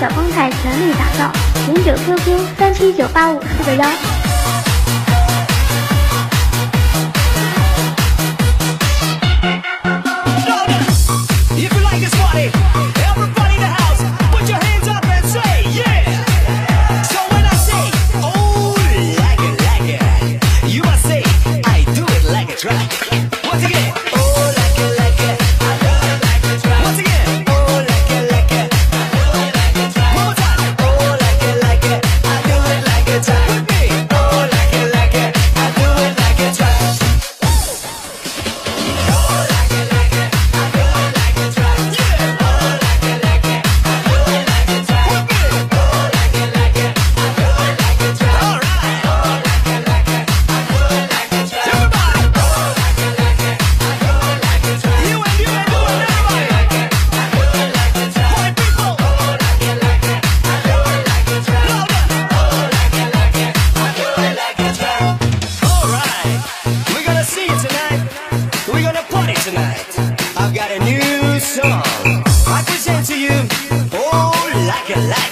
小风采全力打造，零九 QQ 三七九八五四个幺。tonight. I've got a new song. I present to you, oh, like a light.